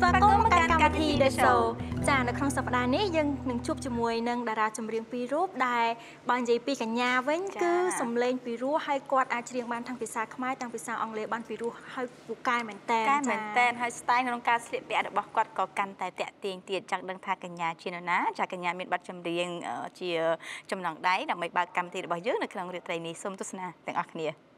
ស្វាគមន៍មកកាន់កម្មវិធី The Show ចានៅក្នុងសប្តាហ៍នេះយើងនឹងជួបជាមួយនឹងតារាចម្រៀងពីររូបដែលបើនិយាយពីកញ្ញាវិញគឺសំឡេងពីរោះហើយគាត់អាចច្រៀងបានទាំងភាសាខ្មែរទាំងភាសាអង់គ្លេសបានពីរោះហើយពូកែមែនតើកែមែនតើហើយស្ទាយក្នុងការស្លៀកពាក់របស់គាត់ក៏កាន់តែតាក់ទាញទៀតចង់ដឹងថាកញ្ញាជានរណាចាកញ្ញាមានប័ណ្ណចម្រៀងជាចំណងដៃដើម្បីបើកកម្មវិធីរបស់យើងនៅក្នុងរាត្រីនេះសូមទស្សនាទាំងអស់គ្នា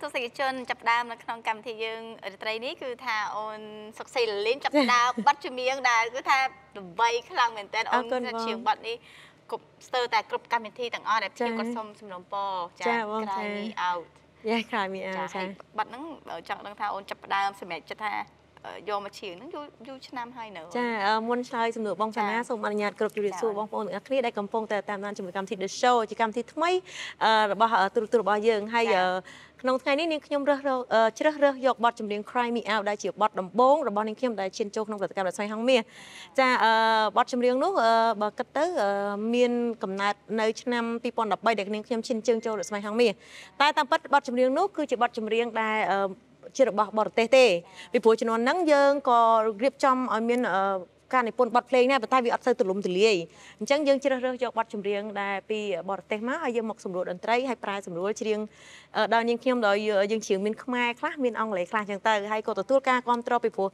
នទស្សនិកជនចាប់ផ្ដើមនៅក្នុងកម្មវិធីយើងរាត្រីនេះគឺថាអូនសុកសីលលីនចាប់ផ្ដើមប័ណ្ណជំនៀងដែលគឺថាល្បីខ្លាំងមែនទែនអអូរគុណនបងជាងប័ណ្ណនេះគ្រប់ស្ទើរតែគ្រប់កម្មវិធីទាំងអស់ដែលចា៎ខ្ញុំគាត់សុំសំណូមពរចា៎បងក្រៅចា៎នេះ out យ៉ាក្រោយមីអើចាចាហើយប័ណ្ណហ្នឹងចង់ដឹងថាអូនចាប់ផ្ដើមសម្រាប់ចិត្តថា យកមកជាងហ្នឹងយូរយូរឆ្នាំហើយនៅចាអឺមុនឆ្លើយសំណួរបងសាណាចាសូមអនុញ្ញាតគ្រប់ជម្រាបចាសួរបងប្អូនទាំងអស់គ្នាដែលកំពុងតែតាមដានជាមួយកម្មវិធី The Show ជាកម្មវិធីថ្មីអឺរបស់អឺទូរទស្សន៍របស់យើងហើយចាអឺក្នុងថ្ងៃនេះនាងខ្ញុំរើសរើសអឺជ្រើសរើសយកបទចម្រៀង Cry Me Out ដែលជាបទដំបូងរបស់នាងខ្ញុំដែលឈានចូលក្នុងប្រតិកម្មរដ្ឋស្វ័យហង្សមាសចាអឺបទចម្រៀងនោះអឺបើគិតទៅអឺមានកំណើតនៅឆ្នាំ2013ដែលនាងខ្ញុំឈានជើងចូលរដ្ឋស្វ័យហង្សមាសតែតាមពិតបទចម្រៀងនោះគឺជាបទចម្រៀងដែលអឺ ជារបស់បរទេសទេពីព្រោះជំនាន់ហ្នឹងយើងក៏រៀបចំឲ្យមានអឺការនិពន្ធបទភ្លេងដែរប៉ុន្តែវាអត់សូវទូលំទូលាយអញ្ចឹងយើងជ្រើសរើសយកបទចម្រៀងដែលពីបរទេសមកហើយយើងមកសម្រួលតន្ត្រីហើយប្រែសម្រួលច្រៀងអឺដល់នាងខ្ញុំដល់យើងច្រៀងមានខ្មែរខ្លះមានអង់គ្លេសខ្លះអញ្ចឹងទៅហើយក៏ទទួលការគ្រប់គ្រងពីព្រោះ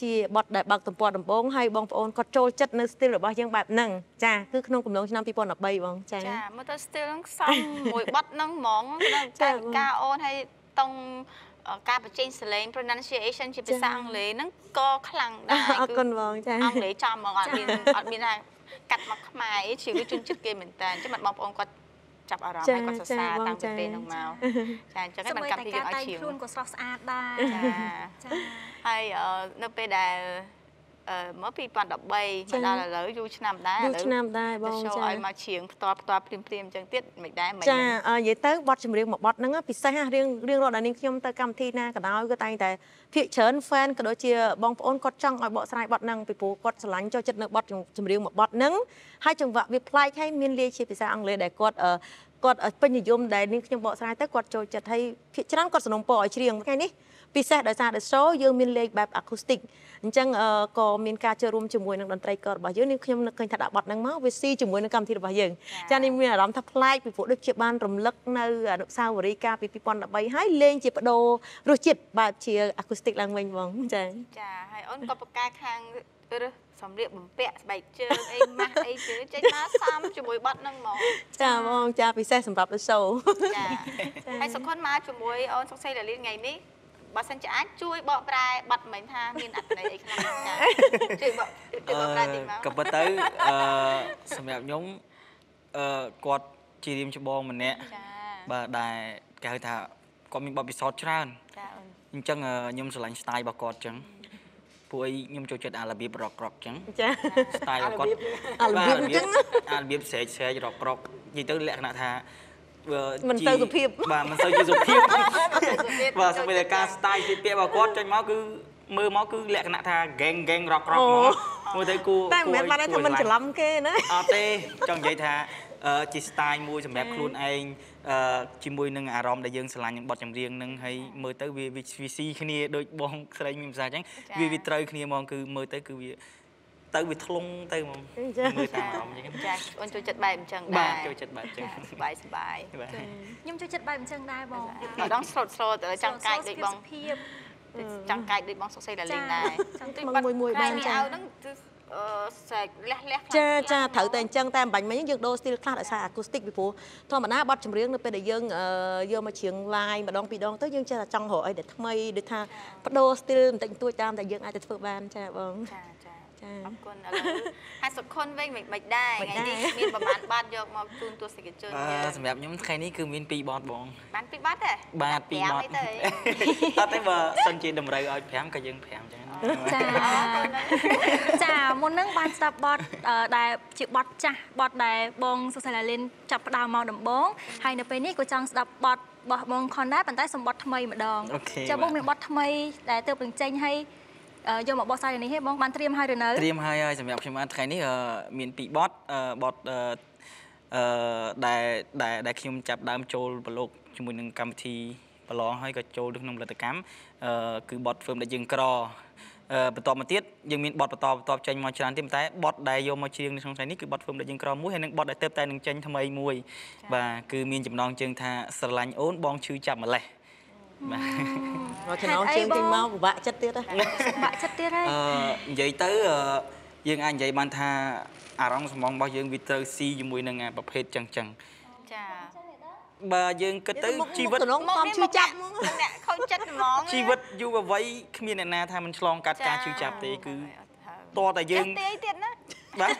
ជាបទដែលបើកទំព័រដំបូងហើយបងប្អូនគាត់ចូលចិត្តនៅ style របស់យើងបែបហ្នឹងចាគឺក្នុងកំឡុងឆ្នាំ2013បងចាចាមើលទៅ still ហ្នឹងសំមួយបត់ហ្នឹងហ្មងនៅចាកាយវិការអូនហើយតង់អឺ ការបញ្ចេញសលេង pronunciation ជាភាសាអង់គ្លេសហ្នឹងក៏ខ្លាំងដែរអរគុណបងចាអង់គ្លេសចំហ្មងអត់មានអត់មានថាកាត់មកខ្មែរអីជាវាជនជាតិគេមែនតើអញ្ចឹងបាត់បងប្អូនគាត់ចាប់អារម្មណ៍ចាហើយគាត់សរសើរចាបងតាំងពីចាពេលហ្នឹងមកចាអញ្ចឹងសូហើយម្បីបានកម្មតែវិធីយើងឲ្យការតែងឈៀងខ្លួនក៏ស្រស់ស្អាតដែរចាចាហើយអឺនៅពេលដែលអឺ មក2013មកដល់ឥឡូវយូរឆ្នាំដែរយូរឆ្នាំដែរបងចូលចាឲ្យមកឈៀងផ្ទាល់ផ្ទាល់ព្រាមព្រាមអញ្ចឹងទៀតមិនដែរមិនចាអឺនិយាយទៅបទចម្រៀងមួយបទហ្នឹងណាពិសេសណារៀងរៀងរាល់ដែលនាងខ្ញុំទៅកម្មវិធីណាក៏ដោយក៏តែងតែភាកច្រើន fan ក៏ដូចជាបងប្អូនគាត់ចង់ឲ្យបកស្រាយបទហ្នឹងពីព្រោះគាត់ស្រឡាញ់ចូលចិត្តនៅបទចម្រៀងមួយបទហ្នឹងហើយចង្វាក់វាប្លែកហើយមានលាយជាភាសាអង់គ្លេសដែលគាត់អឺគាត់ពេញនិយមដែលនាងខ្ញុំបកស្រាយទៅគាត់ចូលចិត្តហើយភាកច្រើនគាត់สนុំពរឲ្យច្រៀងថ្ងៃនេះ ពិសេសដោយសារ The Show យើងមានលេខបែប acoustic អញ្ចឹងអឺក៏មានការចូលរួមជាមួយនឹងតន្ត្រីកររបស់យើងនេះខ្ញុំនឹកឃើញថាដាក់បទហ្នឹងមកវាស៊ីជាមួយនឹងកម្មវិធីរបស់យើងចានេះមានអារម្មណ៍ថាប្លែកពីព្រោះដូចជាបានរំលឹកនៅអនុស្សាវរីយ៍កាលពី2013ហើយលេងជាបដូររសជាតិបែបជា acoustic ឡើងវិញបងចាចាហើយអូនក៏បកកែខាងរើសសម្លៀកបំពាក់ស្បែកជើងអីម៉ាស់អីជឿចេញមកសំជាមួយបត់ហ្នឹងហ្មងចាបងចាពិសេសសម្រាប់ The Show ចាហើយសុខុនមកជាមួយអូនសុកសីលាលីនថ្ងៃនេះ បើសិនជាអាចជួយបកប្រែបត់មិញថាមានអត្ថន័យអីខ្លះចាជួយបកជួយបកប្រែតិចមកក៏ប៉ុន្តែអឺសម្រាប់ខ្ញុំអឺគាត់ជារៀមច្បងម្នាក់ចាបាទដែលគេហៅថាគាត់មានបទពិសោធន៍ច្រើនចាអូនអញ្ចឹងអឺខ្ញុំស្រឡាញ់ style របស់គាត់អញ្ចឹងពួកអីខ្ញុំចូលចិត្តអារបៀប rock rock អញ្ចឹងចា style របស់គាត់អារបៀបអញ្ចឹងអារបៀបស្រែកស្រែក rock rock និយាយទៅលក្ខណៈថាវា មិនជាទៅសុភាពបាទមិនទៅជាសុភាពបាទសម្រាប់តែការ style ស្លៀកពាក់របស់គាត់ចេញមកគឺមើលមកគឺលក្ខណៈថា gang gang rock rock ហ្មងមើលទៅគួរតែមិនមែនបានថាមិនច្រឡំគេណាអត់ទេចង់និយាយថាអឺជា style មួយសម្រាប់ខ្លួនឯងអឺជាមួយនឹងអារម្មណ៍ដែលយើងស្រឡាញ់នឹងបទចម្រៀងនឹងហើយមើលទៅវាវាវាស៊ីគ្នាដូចបងស្រីមានភាសាអញ្ចឹងវាវាត្រូវគ្នាហ្មងគឺមើលទៅគឺវា ទៅវាធ្លុងទៅហ្មង ចា មើលតាមអារម្មណ៍អញ្ចឹង ចាអូនចូលចិត្តបែបអញ្ចឹង បា ដែរ ទចូលចិត្តបែបអញ្ចឹង ចាសบายសบาย បាទ ខ្ញុំចូលចិត្តបែបអញ្ចឹងដែរបង ម្ដងស្រូតស្រូតចង់កាយដូចបង ភាព ចង់កាយដូចបងសុកសីលាលីនដែរ ចង់ មកមួយមួយបានចា អៅហ្នឹងគឺអឺស្រែកលះលះខ្លាំង ចាចា ខ្លាំង ត្រូវតែអញ្ចឹងតែអំបញ្ញមិញយើងដូរ style ខ្លះដោយសារ acoustic ពីព្រោះធម្មតាបទចម្រៀងនៅពេលដែលយើងអឺយកមកច្រៀង live ម្ដងពីរដងទៅយើងចេះតែចង់រកអីដែលថ្មីដូចថាបដូរ style បន្តិចបន្តួចតាមតែយើងអាចទៅធ្វើបានចាបង ចា ចាចាអរគុណឥឡូវហើយសុខុនវិញមិនមិនដែរមិនថ្ងៃដែរនេះមានប្រហែលបាតយកមកជូនទស្សនិកជនអយើឺងសម្រាប់ខ្ញុំថ្ងៃនេះគឺមាន2បទបងបានពីរបាត់ទេបាទ2បទប្រាំអីទៅអត់ទេបើសិនជាតម្រូវឲ្យ5ក៏យើង5អញ្ចឹងចាចាមុនហ្នឹងបានស្ដាប់បទអឺដែលជាបទចាស់បទដែលបងសុសាឡាលីនចាប់ផ្ដើមមកដំបូងហើយនៅពេលនេះក៏ចង់ស្ដាប់បទរបស់បងខុនដែរប៉ុន្តែសំបទថ្មីម្ដងអូខេចាបងបាទមានបទថ្មីដែលទើបនឹងចេញហើយអឺ យកមកបោះស្រាយនេះហេបងបានត្រៀមហើយឬនៅត្រៀមហើយហើយសម្រាប់ខ្ញុំបានថ្ងៃនេះអឺមានពីរបទអឺបទអឺអឺដែលដែលដែលខ្ញុំចាប់ដើមចូលប្រឡូកជាមួយនឹងកម្មវិធីប្រឡងហើយក៏ចូលទៅក្នុងផលិតកម្មអឺគឺបទហ្វឹមដែលយើងក្រអឺបន្តមកទៀតយើងមានបទបន្តបន្តចេញមកច្រើនទៀតប៉ុន្តែបទដែលយកមកច្រៀងនៅក្នុងថ្ងៃនេះគឺបទហ្វឹមដែលយើងក្រមួយហើយនិងបទដែលទៅតែនឹងចេញថ្មីមួយបាទគឺមានចំណងជើងថាស្រឡាញ់អូនបងឈឺចាប់ម្លេះបាទ មកចំណងជើងចេញមកពិបាកចិត្តទៀតហ៎បាក់ចិត្តទៀតហើយអឺនិយាយទៅអឺយើងអាចនិយាយបានថាអារម្មណ៍សម្បងរបស់យើងវាត្រូវស៊ីជាមួយនឹងអាប្រភេទចឹងចឹងចាបើយើងគិតទៅជីវិតទំនងខំឈឺចាប់ហ្មងអ្នកខូចចិត្តហ្មងជីវិតយុវវ័យគ្មានអ្នកណាថាមិនឆ្លងកាត់ការឈឺចាប់ទេគឺតតែយើងទេទៀតណាបាទ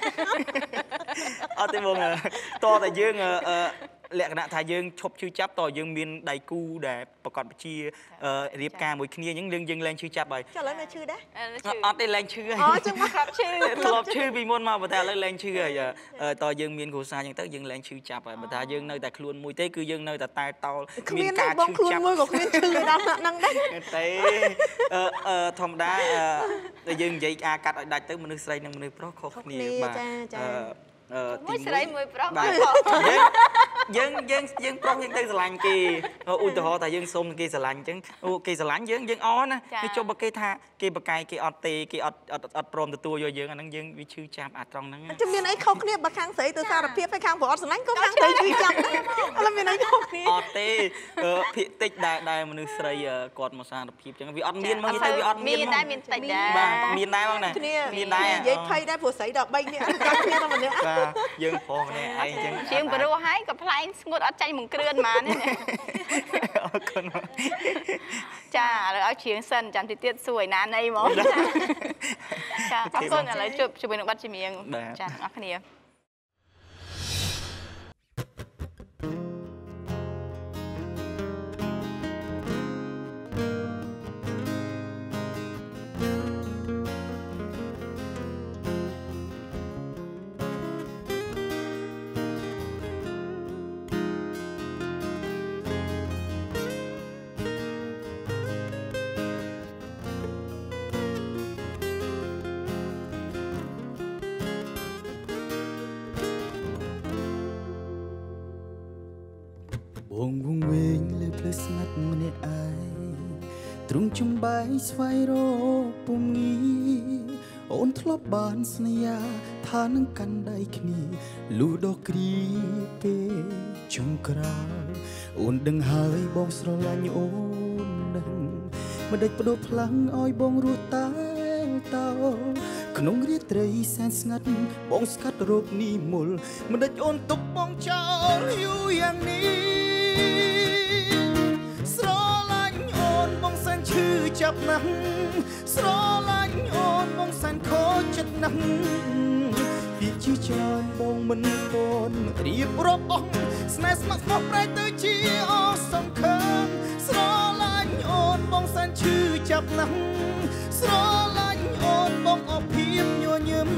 អត់ទេបងអឺតតែយើងអឺអឺ លក្ខណៈថាយើងឈប់ឈឺចាប់តយើងមានដៃគូដែលប្រកបវិជ្ជាអឺរៀបការមួយគ្នាអញ្ចឹងយើងយើងលែងឈឺចាប់ហើយចុះឥឡូវនៅឈឺដែរអត់ទេលែងឈឺហើយអូចឹងមកក្រាប់ឈឺធ្លាប់ឈឺពីមុនមកបើតែឥឡូវលែងឈឺហើយអឺតយើងមានគ្រួសារអញ្ចឹងទៅយើងលែងឈឺចាប់ហើយបើថាយើងនៅតែខ្លួនមួយទេគឺយើងនៅតែតែតោលគ្មានទេបងខ្លួនមួយក៏គ្មានឈឺដល់ថ្នាក់ហ្នឹងដែរទេអឺអឺធម្មតាអឺតែយើងនិយាយអាកាត់ឲ្យដាច់ទៅមនុស្សស្រីនិងមនុស្សប្រុសខុសគ្នាបាទអឺអឺ មួយទីស្រីមួយប្រុសបាមួយទប្រុសយើងយើងយើងប្រុសយើងទៅស្រឡាញ់គេឧទាហរណ៍ថាយើងសុំគេស្រឡាញ់អញ្ចឹងអូគេស្រឡាញ់យើងយើងអរណាគេចុះបើគេថាគេបកកាយគេអត់ទេគេអត់អត់អត់ព្រមទទួលយកយើងអាហ្នឹងយើងវាឈឺចាប់អាត្រង់ហ្នឹងជំនាញអីខុសគ្នាបើខាងស្រីទៅសារភាពហើយខាងប្រុសអត់ស្រឡាញ់ក៏ខាងស្រីឈឺចាប់ដែរឥឡូវមានអីខុសគ្នាអត់ទេអឺភាគតិចដែលដែលមនុស្សស្រីអឺគាត់មកសារភាពអញ្ចឹងវាអត់មានមកនិយាយទៅវាអត់មានមានដែរមានតិចដែរបាទមានដែរបងណាគ្នាមានដែរនិយាយភ័យដែរព្រោះស្រីដល់3នាក់កាត់គ្នាតែម្នាក់បាទយើងប្រុសម្នាក់ឯងអញ្ចឹងជាងព្រោះហើយក៏ផ្លែងស្ងួតអត់ចាញ់បង្គ្រឿនហ្មងនេះអរគុណបងចាឥឡូវឲ្យជ្រៀងសិនចាំតិចទៀតសួរឯណានៃហ្មងចាអរគុណឥឡូវជួបជាមួយនឹងបាត់ជំនាញចាអរគ្នា ស្វែងរកពុំងាអូនធ្លាប់បានស្នេហាថានឹងកាន់ដៃគ្នាលុះដល់គ្រាពេលចុងក្រោយអូនដឹងហើយបងស្រឡាញ់អូននឹងមិនដេចបដូរផ្លាំងឲ្យបងរស់តែតោក្នុងរាត្រីសែនស្ងាត់បងស្កាត់រោគនីមូលមិនដេចអូនទុកបងចោលយូរយ៉ាងនេះ ចាប់ណាស់ស្រឡាញ់អូនបងសែនខូចចិត្តណាស់ពីជាច្រើនបងមិនតន់រៀបរាប់អស់ស្នេហ៍ស្ម័គ្រស្មោះប្រែទៅជាអស់សង្ឃឹមស្រឡាញ់អូនបងសែនឈឺចាប់ណាស់ស្រឡាញ់អូនបងអភៀមញញឹម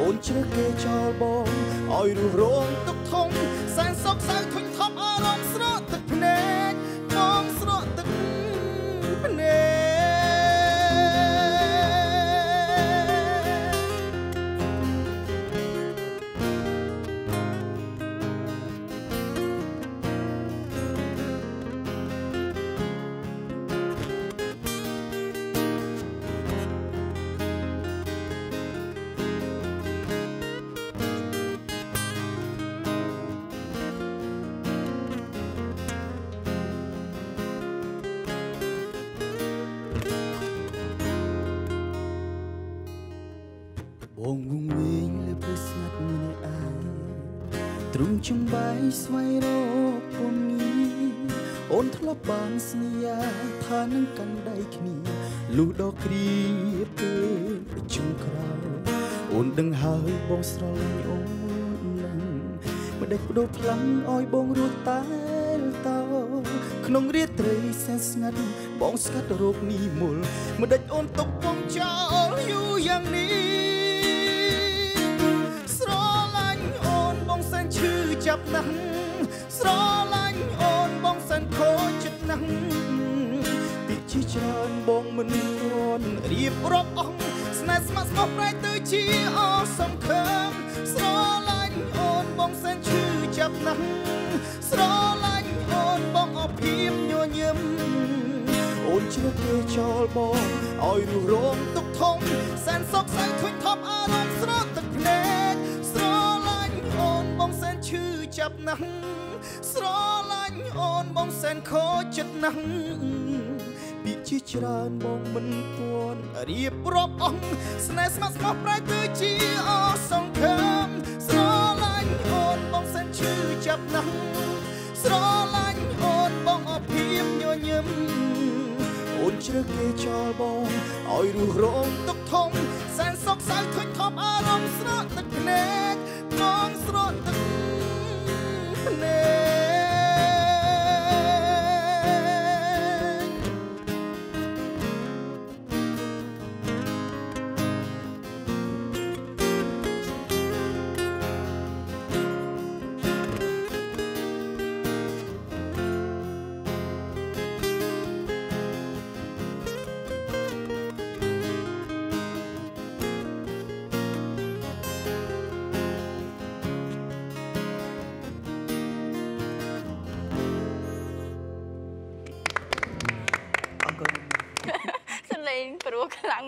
អូនជ្រើសគេចោលបងឲ្យរស់រងទុកធំសែនសោកសៅធុញថប់អារម្មណ៍ស្រក់ទឹកភ្នែក លាប់បានស្នេហាថានឹងកាន់ដៃគ្នាលុះដល់គ្រាពេលជុំក្រោយអូនដឹងហើយបងស្រឡាញ់អូននឹងមិនដេចបដូរផ្លាំងឲ្យបងរស់តែតោក្នុងរាត្រីសែនស្ងាត់បងស្កាត់រោគនីមូលមិនដេចអូនទុកបងចោលយូរយ៉ាងនេះស្រឡាញ់អូនបងសែនឈឺចាប់ណាស់ស្រឡាញ់ ច្រើនបងមិនទាន់រៀបរាប់អស់ស្នេហ៍ស្ម័គ្រស្មោះប្រែទៅជាអស់សង្ឃឹមស្រឡាញ់អូនបងសែនឈឺចាប់ណាស់ស្រឡាញ់អូនបងអភៀមញញឹមអូនជ្រើសគេចោលបងឲ្យរស់រងទុកធំសែនសោកសៅធុញថប់អារម្មណ៍ស្រក់ទឹកភ្នែកស្រឡាញ់អូនបងសែនឈឺចាប់ណាស់ស្រឡាញ់អូនបងសែនខូចចិត្តណាស់ពី ជាច្រើនបងមិនទាន់រៀបរាប់អង្គស្នេហ៍ស្មោះស្មោះប្រែគឺជាអសង្ឃឹមស្រឡាញ់អូនបងសិនឈឺចាប់ណាស់ស្រឡាញ់អូនបងអភិមញញឹមអូនជ្រើសគេចោលបងឲ្យរស់រងទុកធំសែនសុកសៅឃើញធំអារម្មណ៍ស្រក់ទឹកភ្នែកងស្រក់ទឹក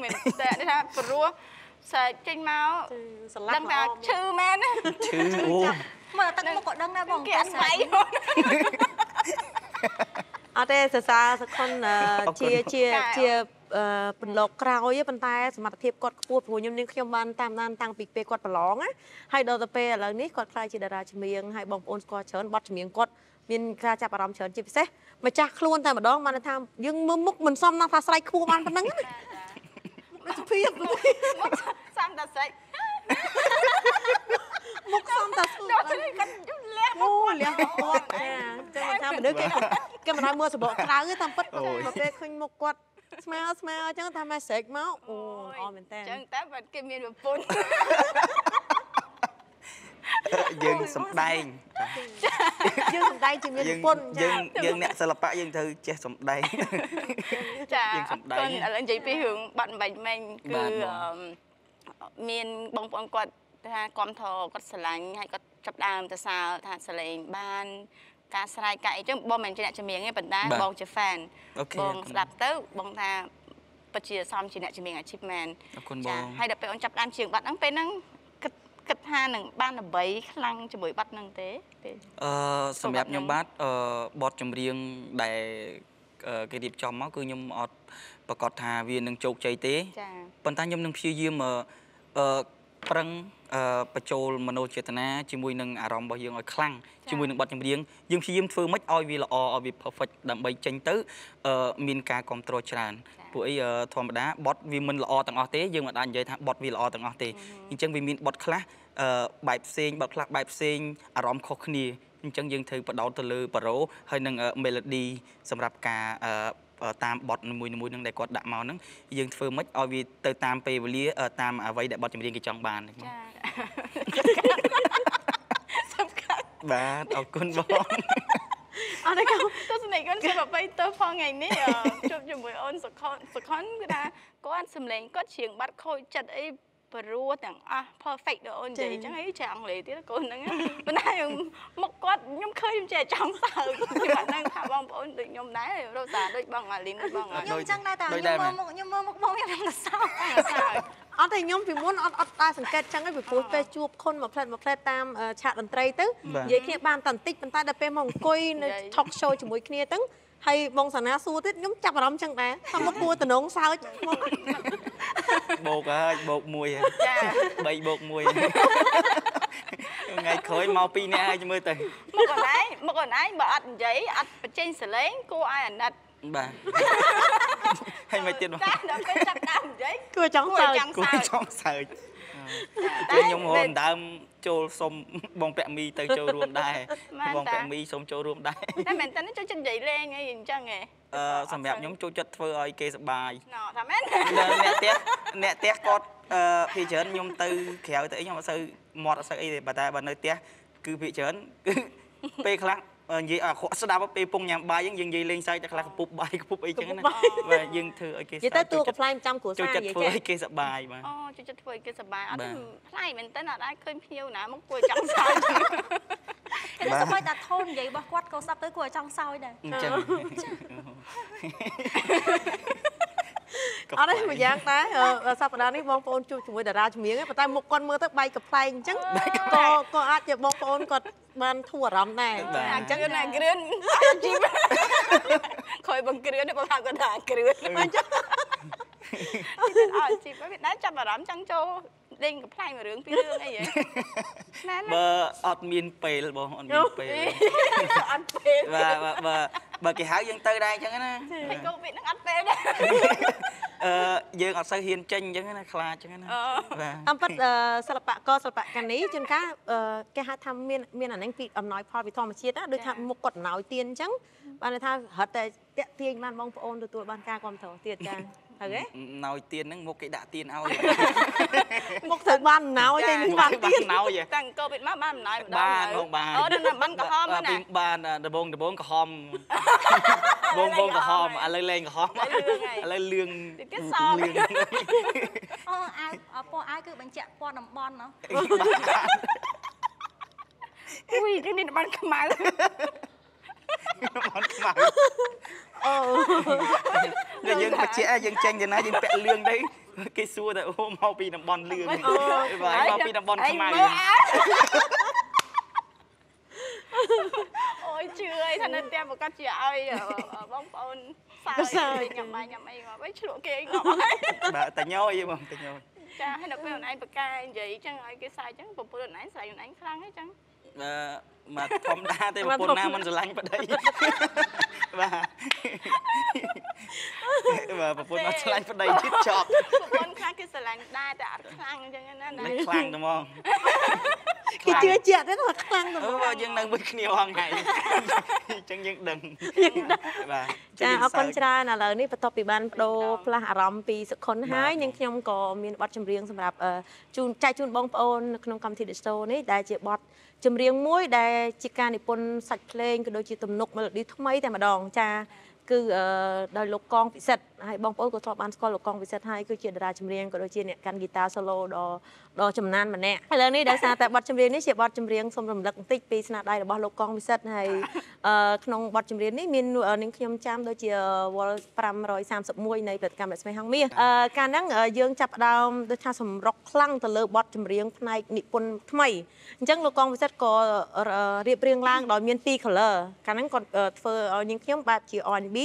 មែនតែនេះថាព្រោះសើចចេញមកស្រឡាដឹងប់ថាឈឺមែនណាឈឺអូមកទឹកមុខក៏ដឹងដែរបងគេអត់ស្បៃអត់ទេសរសើរសខុនអឺអរគុណជាជាចា៎ជាអឺពន្លកក្រោយទេប៉ុន្តែសមត្ថភាពគាត់ខ្ពស់ព្រោះខ្ញុំនាងខ្ញុំបានតាមដានតាំងពីពេលគាត់ប្រឡងណាហើយដល់ទៅពេលឥឡូវនេះគាត់ខ្លាយជាតារាចម្រៀងហើយបងប្អូនស្គាល់ច្រើនបទចម្រៀងគាត់មានការចាប់អារម្មណ៍ច្រើនជាពិសេសម្ចាស់ខ្លួនតែម្ដងបានន័យថាយើងមើលមុខមិនសមណាស់ថាស្រែកខ្ពស់បានប៉ុណ្ណឹងណា ដូចសុភាពសំតាស្រីមុខសមតែស្គាល់ដល់នេះគាត់យំលះអូលះគាត់ចាចឹងថាមនុស្សគេគេមិនឲ្យមើលសបកក្រៅទេតាមពិតមកពេលឃើញមុខគាត់ស្មើស្មើអញ្ចឹងថា message មកអូអរមែនតើចឹងតែបាត់គេមានប្រពន្ធ យើងសំដែងយើងសំដែងជាមានយើងប្រពន្ធយើចាងយើងអ្នកសិល្បៈយើងត្រូវចេះសំដែងចាយើងសំដែងអរគុណឥឡូវនិយាយពីរឿងបាត់បាច់មិញគឺបាទបងអឺមានបងប្អូនគាត់ថាគាំទ្រគាត់ស្រឡាញ់ហើយគាត់ចាប់ដើមទៅសើថាសលេងបានការស្រ័យការអីចឹងបងមិនមែនជាអ្នកចម្រៀងទេប៉ុន្តែបាទបងជា fan អូខេបងស្ដាប់ទៅបងថាពិតជាសមជាអ្នកចម្រៀងអាជីពមែនអរគុណបចាងហើយដល់ពេលអូនចាប់ផ្ដើមជាងបាត់ហ្នឹងពេលហ្នឹង គិតគិតថានឹងបានល្បីខ្លាំងជាមួយបាត់ហ្នឹងទេទេអឺសម្រាប់ខ្ញុំបាទអឺបទចម្រៀងដែលអឺគេរៀបចំមកគឺខ្ញុំអត់ប្រកាសថាវានឹងជោគជ័យទេចាប៉ុន្តែខ្ញុំនឹងព្យាយាមអឺអឺប្រឹងអឺបញ្ចូលមនោចេតនាជាមួយនឹងអារម្មណ៍របស់យើងឲ្យខ្លាំងជាមួយនឹងបទចម្រៀងយើងព្យាយាមធ្វើម៉េចឲ្យវាល្អឲ្យវា perfect ដើម្បីចេញទៅអឺមានការគ្រប់គ្រងច្រើន ពួកអីអឺធម្មតាបទវាមិនល្អទាំងអស់ទេយើងមិនអាចនិយាយថាបទវាល្អទាំងអស់ទេអញ្ចឹងវាមានបទខ្លះអឺបែបផ្សេងបទខ្លះបែបផ្សេងអារម្មណ៍ខុសគ្នាអញ្ចឹងយើងត្រូវបដោតទៅលើបារ៉ូហើយនឹងអឺ melody សម្រាប់ការអឺអឺតាមបទនីមួយៗហ្នឹងដែលគាត់ដាក់មកហ្នឹងយើងធ្វើម៉េចឲ្យវាទៅតាមពេលវេលាអឺតាមអ្វីដែលបទចម្រៀងគេចង់បានចាសំខាន់បាទអរគុណបង អត់ទេកូនទស្សនិកជនសុបបីទៅផងថ្ងៃនេះអឺជួបជាមួយអូនសុខុនសុខុនគឺថាគាត់សម្លេងគាត់ច្រៀងបាត់ខូចចិត្តអីព្រោះទាំងអស់ perfect ដល់អូននិយាយអញ្ចឹងអីចេះអង់គ្លេសទៀតកូនហ្នឹងប៉ុន្តែមុខគាត់ខ្ញុំឃើញខ្ញុំចេះចង់សើចគាត់ហ្នឹងថាបងប្អូនដូចខ្ញុំដែររត់តាដូចបងអាលីនដូចបងអាខ្ញុំចឹងដែរតែដូចខ្ញុំដែរមើលមុខខ្ញុំមើលមុខបងខ្ញុំនឹងសោកសើច អត់ទេខ្ញុំពីមុនអត់អត់ដែរសង្កេតចឹងឯងពីព្រោះពេលជួបខុនមួយផ្លែតមួយផ្លែតតាមអឺឆាកតន្ត្រីទៅបាទនិយាយគ្នាបានតែបន្តិចប៉ុន្តែដល់ពេលមកអង្គុយនៅ talk show ជាមួយគ្នាទៅហើយបងសាណាសួរទៀតខ្ញុំចាប់អារម្មណ៍ចឹងដែរថាមកគួរតំណងសើចមកបោកហើយបោកមួយហើយចា3បោក1ថ្ងៃក្រោយមកពីរនាក់ហើយមើលទៅមកកន្លែងមកកន្លែងបើអត់និយាយអត់បញ្ចេញសលេងគួរឲ្យអាណិត បាទហើយមិនទៀតបងតែដល់ពេលចាប់ដើមនិយាយគួរចង់គួរសើឲ្យចចង់គួរសើចចង់សើចតែខ្ញុំរំដើមចូលសុំបងពាក់មីទៅចូលរួមដែរបានបងតាពាក់មីសុំចូលរួមដែរតែមែនតើចូលចិត្តនិយាយលេងអីអញ្ចឹងហ៎អឺសម្រាប់ខ្ញុំចូលចិត្តធ្វើឲ្យគេសប្បាយណ៎ថាមែនដល់អ្នកផ្ទះអ្នកផ្ទះគាត់អឺភាគច្រើនខ្ញុំទៅក្រៅទៅអីខ្ញុំអត់សូវមាត់អត់សូវអីទេប៉ុន្តែបើនៅផ្ទះគឺភាគច្រើនគឺពេលខ្លះ និយាយអាក្រក់ស្ដាប់ពេលពងញ៉ាំបាយយើងនិយាយលេងសើចតែខ្លះកពុបបាយកពុបអីចឹងណាបាទយើងធ្វើឲ្យគេនិយាយទៅតួកំប្លែងចាំគ្រួចូលសារចិត្តនិយាយធ្វើចេះឲ្យគេសប្បាយបាទអូចូលចិត្តធ្វើឲ្យគេសប្បាយអត់បាទផ្លៃមែនតើអត់អាចឃើញភ្ញៀវណាមកគួរចង់សើចតែសូម្បីតែថូននិយាយរបស់គាត់ក៏ស្ដាប់ទៅគួរឲ្យចង់សោយដែរអញ្ចឹង អត់ទេមួយយ៉ាងដែរអឺសប្តាហ៍នេះបងប្អូនជួបជាមួយតារាចម្រៀងឯងប៉ុន្តែមុខគាត់មើលទៅបែកកំ pl ែងអញ្ចឹងក៏ក៏អាចជាបងប្អូនគាត់បានធូរអារម្មណ៍ដែរបាទអញ្ចឹងណាគ្រឿនអាជីពខ້ອຍបង្គ្រឿនបើថាគាត់ថាគ្រឿនអញ្ចឹងអាជីពវាដែរចាប់អារម្មណ៍ចង់ចូល ដេញកំ pl ាញ់មួយរឿងពីររឿងអីហ៎ណាណាបើអត់មានពេលបងអត់មានពេលអត់ពេលបាទបាទបើបើគេហៅយើងទៅដែរអញ្ចឹងណាហើយកូវីដហ្នឹងអត់ពេលដែរអឺយើងអត់សូវហ៊ានចេញអញ្ចឹងណាខ្លាចអញ្ចឹងណាអូបាទតាមពិតអឺសិល្បករសិល្បករនេះជួនកាលអឺគេហៅថាមានមានអាហ្នឹងពីអំណោយផលពីធម្មជាតិណាដូចថាមុខគាត់អំណោយទៀនអញ្ចឹងបានន័យថារត់តែតាក់ទាញបានបងប្អូនទទួលបានការគ្រប់គ្រងទៀតចា ហើយទេណោយទៀនហ្នឹងមុខគេដាក់ទៀនឲ្យមុខត្រូវបានអំណោយតែមិនបានបាទៀននណោយតាំងកូវីដមកបានអំណោយម្ដងបានហើយបងបានអូដល់ណាបានក្រហមហ្នឹងណាពីបានដបងដបងក្រហមបងបងក្រហមឥឡូវលេងក្រហមឥឡូវលឿងហើយឥឡូវលឿងតិចទៀតសល់លឿងអូអាវអពណ៌អាវគឺបញ្ជាក់ពណ៌តំបន់ណោះអុយគេនេះបានខ្មៅ បានខ្មៅអូតែយើងបច្ចៈយើងចេញទៅណាយើងពាក់លឿងទៅគេសួរតែអូមកពីតំបន់លឿងបាទមកពីតំបន់ខ្មៅអូយជឿអីថានៅផ្ទះប្រកាសជាឲ្យបងប្អូនសើចញ៉ាំបាយញ៉ាំអីមកវិញឆ្លក់គេងាប់ហើយបាទតញយបងតញយចាហើយនៅពេលអូនឯងប្រកែនិយាយអញ្ចឹងឲ្យគេសើចអញ្ចឹងប្រពន្ធអូនឯងស្រឡាញ់អូនឯងខ្លាំងហើយអញ្ចឹងអឺ មកធម្មតាទេប្រពន្ធណាមិនស្រឡាញ់ប្តីបាទបាទប្រពន្ធអត់ស្រឡាញ់ប្តីជិតចប់ប្រពន្ធខ្លះគេស្រឡាញ់ដែរតែអត់ខ្លាំងអញ្ចឹងណាណានេះខ្លាំងតែហ្មងគេជឿជាក់ទេថាខ្លាំងទៅអឺបើយើងនៅមួយគ្នាហងថ្ងៃអញ្ចឹងយើងដឹងបាទចាអរគុណច្រើនឥឡូវនេះបន្ទាប់ពីបានបដូរផ្លាស់អារម្មណ៍ពីសុខុនហើយនាងខ្ញុំក៏មានបទចម្រៀងសម្រាប់អឺជូនចែកជូនបងប្អូននៅក្នុងកម្មវិធី Disto នេះដែលជាបទ ចម្រៀងមួយដែលជាការនិពន្ធសាច់ភ្លេងក៏ដូចជាទំនុក melody ថ្មីតែម្ដងចា គឺអឺដោយលោកកងពិសិដ្ឋ ហើយបងប្អូនក៏ធ្លាប់បានស្គាល់លោកកងពិសិដ្ឋហើយគឺជាតារាចម្រៀងក៏ដូចជាអ្នកកាន់ហ្គីតា solo ដ៏ដ៏ចំណានម្នាក់ឥឡូវនេះដោយសារតែបទចម្រៀងនេះជាបទចម្រៀងសូមរំលឹកបន្តិចពីស្នាដៃរបស់លោកកងពិសិដ្ឋហើយអឺក្នុងបទចម្រៀងនេះមាននាងខ្ញុំចាំដូចជាវល់531នៃផលិតកម្មរស្មីហងមាសអឺកាលហ្នឹងអឺយើងចាប់ផ្ដើមដូចថាសម្រុកខ្លាំងទៅលើបទចម្រៀងផ្នែកនិពន្ធថ្មីអញ្ចឹងលោកកងពិសិដ្ឋក៏រៀបរៀងឡើងដោយមាន2 color កាលហ្នឹងគាត់អឺធ្វើឲ្យនាងខ្ញុំបែបជា R&B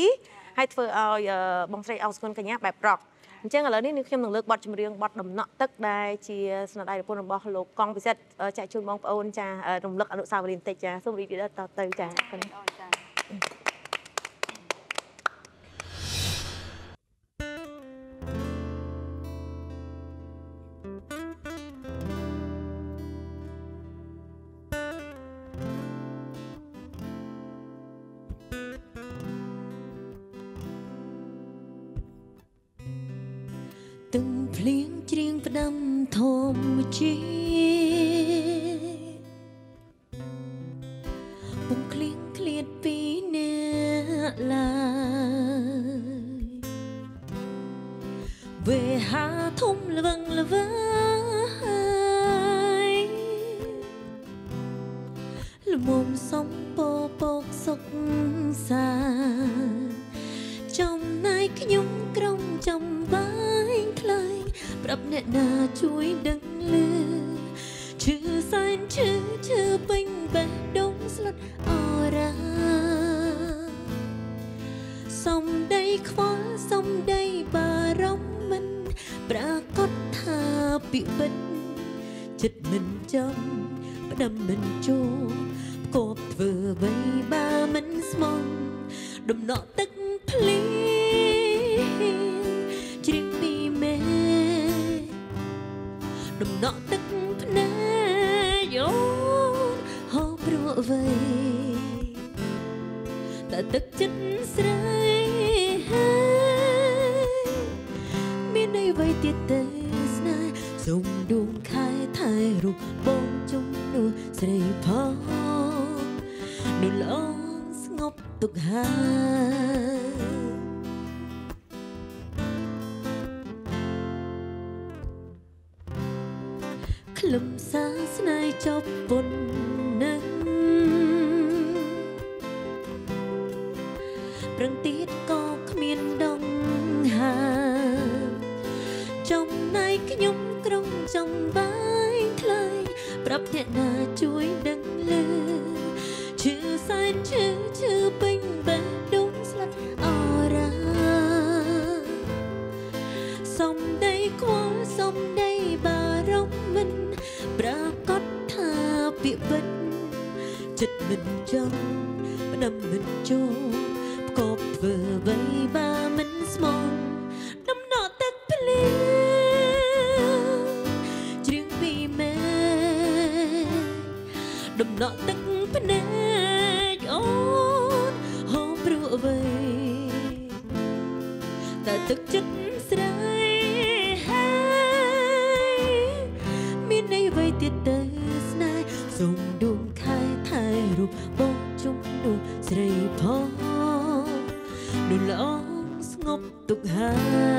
ហើយធ្វើឲ្យអឺបងស្រីអោសគុណកញ្ញាបែប rock អញ្ចឹងឥឡូវនេះនាងខ្ញុំនឹងលើកបទចម្រៀងបទដំណក់ទឹកដែលជាស្នាដៃនិពន្ធរបស់លោកកងពិសិដ្ឋអឺចែកជូនបងប្អូនចាអឺរំលឹកអនុស្សាវរីយ៍បន្តិចចាសូមរីករាយដល់តទៅចាអរគុណអូនចា ម្ដំណក់ទឹកភ្នែកអូនហូរព្រោះអ្វីតែទឹកចិត្តស្រីមានន័យអ្វីទៀតទេស្នេហ៍សុំដួងខែថែរូបបងជំនួសស្រីផងនោះឡងស្ងប់ទុកហើយ ទឹកចិត្តស្រីហើយមានន័យអ្វីទៀតទៅស្នេហ៍សូមដួងខែថែរូបបងជុំនោះស្រីផងនោះល្អស្ងប់ទុកហើយ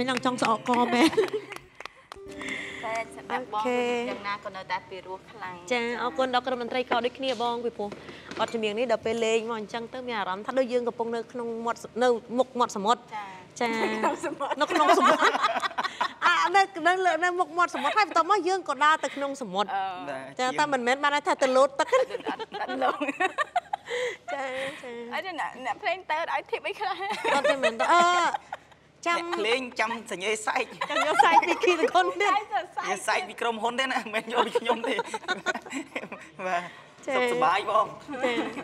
មិញឡើងចង់ស្អកកមែនតែសម្រាប់បងអូខេយ៉ាងណាក៏នៅតែពីរោះខ្លាំងចាអរគុណដល់ក្រុមតន្ត្រីក៏ដូចគ្នាបងពីព្រោះបទចម្រៀងនេះដល់ពេលលេងមកអញ្ចឹងទៅមានអារម្មណ៍ថាដូចយើងកំពុងនៅក្នុងមាត់សនៅមុខមាត់សមុទ្រចាចានៅក្នុងសមុទ្រអានៅនៅលើនៅមុខមាត់សមុទ្រហើយបន្ទាប់មកយើងក៏ដើរទៅក្នុងសមុទ្រអឺចាតែមិនមែនបានថាទៅលោតទឹកទេអត់អត់លងចាចាអត់ទេអ្នកអ្នកភ្លេងទៅឲ្យធីបអីខ្លះអត់ទេមែនតើអឺ ចាំអ្នកភ្លេងចាំសញ្ញេសែកចាំយកសាយពីគីតកុនទៀតតែទៅសានិយាយសែកពីក្រុមហ៊ុនទេណាមិនមែនយកពីខ្ញុំទេបាទចា៎សុខសប្បាយបងចា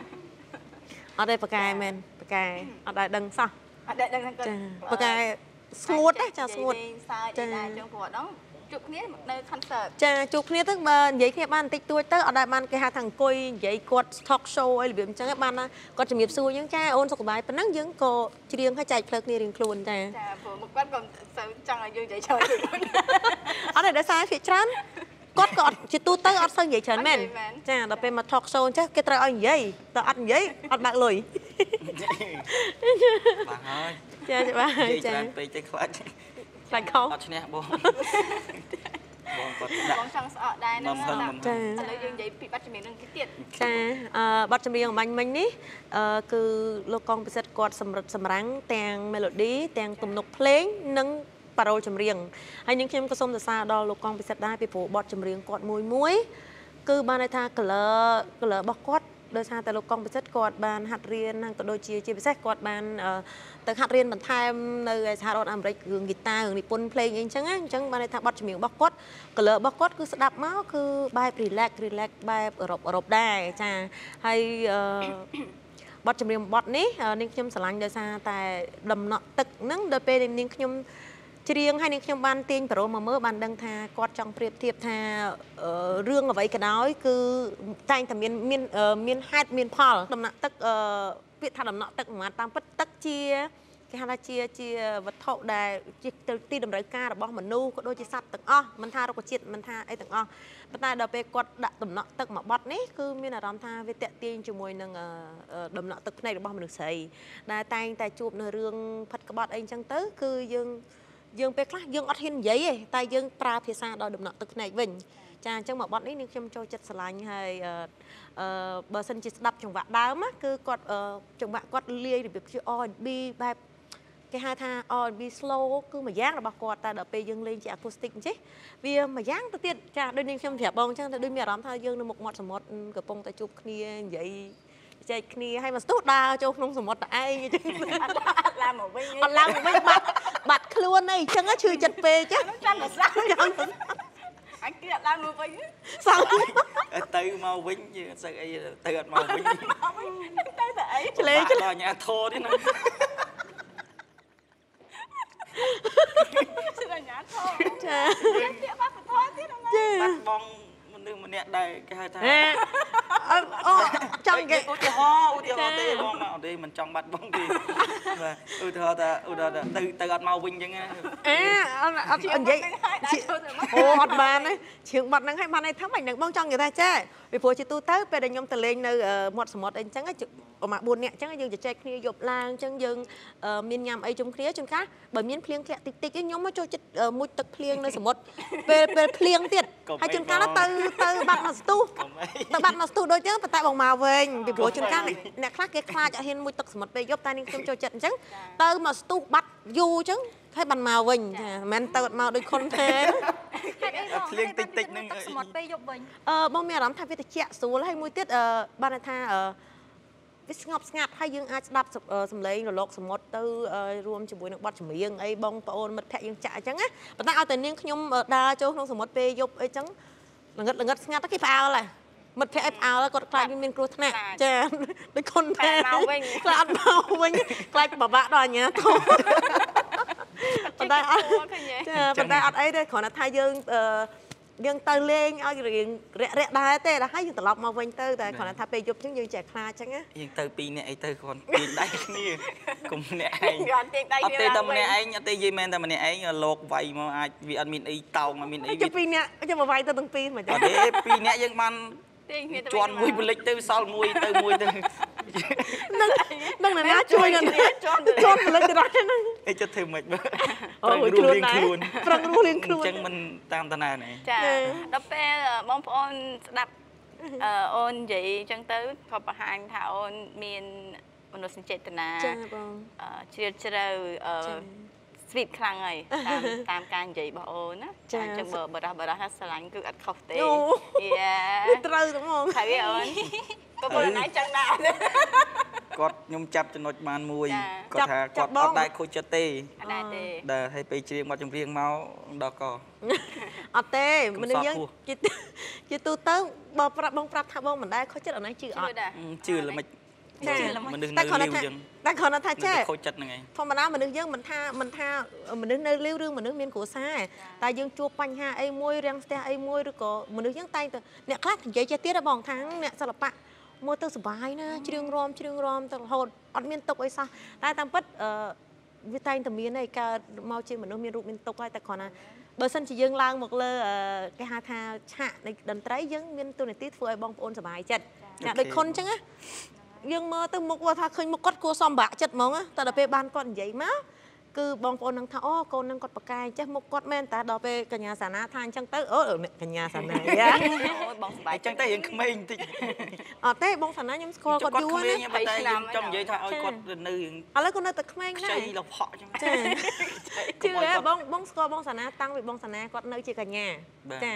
អត់ទេប៉ាកែមែនប៉ាកែអត់ដែរដឹងសោះអត់ដឹងគាត់ចាប៉ាកែស្ងួតណាចាស្ងួតសើចចា៎ដែរចឹងព្រោះអត់ ជួបគ្នានៅ concert ចាជួបគ្នាទៅបើនិយាយគ្នាបានបន្តិចតួចទៅអត់ដែលបានគេហៅថាអង្គុយនិយាយគាត់ talk show អីរបៀបអញ្ចឹងឯងបានណាគាត់ជំរាបសួរយើងចាអូនសុខសប្បាយប៉ុណ្ណឹងយើងក៏ច្រៀងឲ្យចែកផ្លូវគ្នារៀងខ្លួនចាចាព្រោះមកគាត់ក៏សូវចង់ឲ្យយើងនិយាយច្រើនដូចគាត់អត់ទេដោយសារភាគច្រើនគាត់ក៏អត់ជាទូទៅអត់សូវនិយាយច្រើនមែនអត់និយាយមែនចាដល់ពេលមក talk show អញ្ចឹងគេត្រូវឲ្យនិយាយតែអត់និយាយអត់បាក់លុយបាទហើយចាច្បាស់និយាយចាច្រើនពេកទៅខ្លាច ខ្លាចខុសអត់ឈ្នះបងបងគាត់បដាក់ងចង់ស្អកដែរហ្នឹងបំផឹងបំផឹងឥឡូវយើងនិយាយពីបាត់ជំនាញនឹងទៀតចាអឺបទចម្រៀងអំបញ្ញមិញនេះអឺគឺលោកកងពិសិដ្ឋគាត់សម្រិតសម្រាំងទាំង melody ទាំងទំនុកភ្លេងនិងប៉ារ៉ូលចម្រៀងហើយនឹងខ្ញុំក៏សូមសរសើរដល់លោកកងពិសិដ្ឋដែរពីព្រោះបទចម្រៀងគាត់មួយមួយគឺបានន័យថា color color របស់គាត់ ដោយសារតែលោកកងពិសិដ្ឋគាត់បានហាត់រៀនហើយក៏ដូចជាជាពិសេសគាត់បានអឺទៅហាត់រៀនបន្ថែមនៅឯសហរដ្ឋអាមេរិករឿងហ្គីតារឿងនិពន្ធភ្លេងអីអញ្ចឹងណាអញ្ចឹងបានន័យថាបទចម្រៀងរបស់គាត់ color របស់គាត់គឺស្ដាប់មកគឺបែប relax relax បែបអឺរ៉ុបអឺរ៉ុបដែរចាហើយអឺបទចម្រៀងបទនេះអឺនាងខ្ញុំស្រឡាញ់ដោយសារតែដំណក់ទឹកហ្នឹងដល់ពេលនាងខ្ញុំ ច្រៀងហើយនាងខ្ញុំបានទាញប្រូមកមើលបានដឹងថាគាត់ចង់ប្រៀបធៀបថាអឺរឿងអ្វីក៏ដោយ គឺតែងតែមានមានអឺមានហេតុមានផលដំណាក់ទឹកអឺពាក្យថាដំណក់ទឹកមិនតាមពិតទឹកជាគេហៅថាជាជាវត្ថុដែលជាទៅទីតម្រូវការរបស់មនុស្សក៏ដូចជាសត្វទាំងអស់មិនថារុក្ខជាតិមិនថាអីទាំងអស់ប៉ុន្តែដល់ពេលគាត់ដាក់ដំណក់ទឹកមកបត់នេះគឺមានអារម្មណ៍ថាវាតាក់ទាញជាមួយនឹងអឺអឺដំណក់ទឹកភ្នែករបស់មនុស្សស្រីដែលតែងតែជួបនៅរឿងផិតក្បត់អីចឹងទៅ គឺយើង យើងពេលខ្លះយើងអត់ហ៊ាននិយាយទេតែយើងប្រើភាសាដល់ដំណក់ទឹកភ្នែកវិញចាអញ្ចឹងមកបត់នេះនាងខ្ញុំចូលចិត្តស្រឡាញ់ហើយអឺអឺបើសិនជាស្ដាប់ចង្វាក់ដើមណាគឺគាត់អឺចង្វាក់គាត់លាយរបៀបជា R&B បែបគេហៅថា R&B slow គឺមួយយ៉ាងរបស់គាត់តែដល់ពេលយើងលេងជា acoustic អញ្ចេះវាមួយយ៉ាងទៅទៀតចាដូចនាងខ្ញុំប្រាប់បងអញ្ចឹងតែដូចមានអារម្មណ៍ថាយើងនៅមុខមាត់សមុទ្រកំពុងតែជួបគ្នានិយាយចែកគ្នាហើយមកស្ទុះដើរចូលក្នុងសមុទ្រតែឯងអញ្ចឹងអត់អត់ឡើងមកវិញអត់ឡើងមកវិញបាត់ បាត់ខ្លួនអីអញ្ចឹងឈឺចិត្តពេកចាចាំតែសាអញគេអត់ឡើងមកវិញសង្ឃទៅមកវិញយើងអត់សូវអីទៅអត់មកវិញទៅតែអីឆ្លេងបាក់ដល់ញ៉ាធរទៀតណាស្ដាញ់ញ៉ាថោចាទៀតបាត់បន្ថយទៀតអ្នកដែលគេហៅថាអេអូអូចង់និយាយឧទាហរណ៍ឧទាហរណ៍ទេបងមកអត់ទេមិនចង់បាត់បងទេបាទឧទាហរណ៍ថាឧទាហរណ៍ថាទៅទៅអត់មកវិញអញ្ចឹងណាអេអត់អត់និយាយអូអត់បានទេជើងបាត់ហ្នឹងឲ្យបានឯថាម៉េចហ្នឹងបងចង់និយាយថាចា ពីព្រោះជាទូទៅពេលដែលខ្ញុំទៅលេងនៅអឺមាត់សមុទ្រអីអញ្ចឹងប្រហែល4នាក់អញ្ចឹងយើងជជែកគ្នាយប់ឡើងអញ្ចឹងយើងអឺមានញ៉ាំអីជុំគ្នាជួនកាលបើមានភ្លៀងធ្លាក់តិចតិចខ្ញុំមកចូលចិត្តអឺមុជទឹកភ្លៀងនៅសមុទ្រពេលពេលភ្លៀងទៀតហើយជួនកាលទៅទៅបាត់មកស្ទុះកុំអីទៅបាត់មកស្ទុះដូចចឹងប៉ុន្តែបងមកវិញពីព្រោះជួនកាលអ្នកអ្នកខ្លះគេខ្លាចអត់ហ៊ានមុជទឹកសមុទ្រពេលយប់តែនាងខ្ញុំចូលចិត្តអញ្ចឹងទៅមកស្ទុះបាត់យូរអញ្ចឹង ហើយបានមកវិញចាមិនមែនទៅអត់មកដូចខុនទេហេតុអីបងភ្លៀងតិចតិចហ្នឹងទឹកសមុទ្រពេលយប់វិញអឺបងមានអារម្មណ៍ថាវាត្រជាក់ស្រួលហើយមួយទៀតអឺបានន័យថាអឺវាស្ងប់ស្ងាត់ហើយយើងអាចស្ដាប់សំអឺសំឡេងរលកសមុទ្រទៅអឺរួមជាមួយនឹងបទចម្រៀងអីបងប្អូនមិត្តភក្តិយើងចាក់អញ្ចឹងណាប៉ុន្តែឲ្យតែនាងខ្ញុំអឺដើរចូលក្នុងសមុទ្រពេលយប់អីចឹងល្ងិតល្ងិតស្ងាត់ទៅគេផ្អើលហ่ะមិត្តភក្តិឲ្យផ្អើលគាត់ខ្លាចវាមានគ្រោះថ្នាក់ចាដូចខុនទេខ្លាចមកវិញខ្លាចអត់មកវិញខ្លាចបបាក់ដល់អាញាធំ ប៉ុន្តែអត់ឃើញទេចាប៉ុន្តែអត់អីទេគ្រាន់តែថាយើងអឺយើងទៅលេងឲ្យរៀងរាក់រាក់ដែរទេដល់ហើយយើងត្រឡប់មកវិញទៅតែគ្រាន់តែថាពេលយប់អញ្ចឹងយើងចេះខ្លាចអញ្ចឹងណាយើងទៅពីរនាក់អីទៅគាត់ទាញដៃគ្នាកុំម្នាក់ឯងគាត់ទាញដៃអត់គ្នាទេឡើងតែម្នាក់វិញឯងអត់ទេនិយាយមែនតែម្នាក់ឯងលោកវាយមកអាចវាអត់មានអីតោងអត់មានអីហើយវាជិះពីរនាក់ចាំមកវាយទៅទាំងពីរមិនអចឹងត់ទេពីរនាក់យើងបានទាញគ្នាទៅជន់មួយបលិចទៅសល់មួយទៅមួយទៅ នឹងនឹងអ្នកណាជួយនឹងជន់ទៅជន់ផលិតដល់ហ្នឹងអីចិត្តធ្វើមិនបើអូប្រឹងរស់ខ្លួនរៀងដែរខ្លួនប្រឹងរស់រៀងខ្លួនអញ្ចឹងមិនតាមតាណាណែចាចាដល់ពេលបងប្អូនស្ដាប់អឺអូននិយាយអញ្ចឹងទៅក៏បង្ហាញថាអូនមានមនោសញ្ចេតនាចាបងអឺជ្រាលជ្រៅអឺ ចាស្វីតខ្លាំងហើយតាមតាមការនិយាយរបស់អូនណាចាអញ្ចឹងបើបរោះបរោះថាស្រឡាញ់គឺអត់ខុសទេអូយ៉ាត្រូវទៅហ្មងហើយវាអូនក៏ប៉ុន្តែចឹងដែរគាត់ខ្ញុំចាប់ចំណុចបានមួយចាគាត់ថាចាប់គាត់បងអត់ដែរខូចចិត្តទេអត់ដែរទេដែលឲ្យពេលច្រៀងមកចម្រៀងមកដល់ក៏អត់ទេកំមនុស្សសត់យើងហួសជាជាទូទៅបើប្រាប់បងប្រាប់ថាបងមិនដែរខុសចិត្តអត់ណាជឿអជឿត់ដែរជឿល្មិច ចាមនុស្សតែនៅគ្រាន់លាតែវថាចឹងតែគ្រាន់តែថានឹងចេះតែខូចចិត្តហ្នឹងឯងធម្មតាមនុស្សយើងមិនថាមិនថាមនុស្សនៅលាវឬមនុស្សមានគ្រួសារតែយើងជួបបញ្ហាអីមួយរាំងស្ទះអីមួយឬក៏មនុស្សយើងតែងតែអ្នកខ្លះនិយាយចេះទៀតហ៎បងថាអ្នកសិល្បៈមើលទៅសុបាយណាច្រៀងរំច្រៀងរំទៅរហូតអត់មានទុកអីសោះតែតាមពិតអឺវាតែងតែមានឯងកើតមកជាមនុស្សមានរូបមានទុកហើយតែគ្រាន់តែបើសិនជាយើងឡើងមកលើអឺគេហៅថាឆាកនៃតន្ត្រីយើងមានទូនាទីធ្វើឲ្យបងប្អូនសុបាយចិត្តចាដូចខុនអញ្ចឹងណា យើងមើលទៅមុខគាត់ថាឃើញមុខគាត់គួរសមបាក់ចិត្តហ្មងណាតែដល់ពេលបានគាត់និយាយមកគឺបងប្អូននឹងថាអូកូននឹងគាត់ប្រកែកចេះមុខគាត់មែនតែដល់ពេលកញ្ញាសាណាថាអញ្ចឹងទៅអូអ្នកកញ្ញាសាណាយ៉ាអូយបងសប្បាយអញ្ចឹងតែយើងក្មេងបន្តិចអត់ទេបងសាណាខ្ញុំស្គាល់គាត់យូរក្មេណាងប៉ុន្តែយើងចង់និយាយថាឲ្យគាត់នៅយើងឥឡូវគាត់នៅតែក្មេងខ្ណាចីស់លផក់អញ្ចឹងចាជឿហ៎បងបងស្គាល់បងសាណាតាំងពីបងសាណាគាត់នៅជាកញ្ញាបាទចា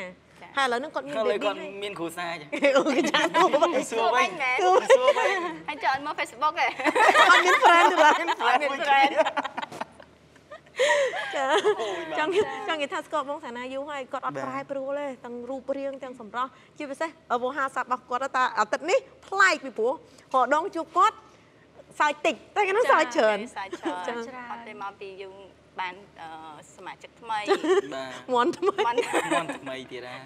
ហើយឥឡូវហ្នឹងគាត់មានឥឡូវ baby គាត់ហើយមានគ្រួសារអញ្ចឹងអូកញ្ញាទូបាត់សួរវិញមែនសួរវិញហើយចុះអត់មក Facebook ទេអត់មាន friend ទេឡើយអត់មាន friend ចាចង់ចង់និយាយថាស្គាល់បងសាណាយូរហើយគាត់អត់ប្រែប្រួលទេទាំងរូបរាងទាំងសម្រស់ជាពិសេសវោហារស័ព្ទរបស់គាត់តែអាទិត្យនេះប្លែកពីព្រោះរដងជួបគាត់សើចតិចតែគេនោះសើចច្រើនសាច់ច្រើនចាអត់ទេមកពីយើង បានអឺសមាជិកថ្មីបាទមន់ថ្មីមន់មន់ថ្មីទៀតណា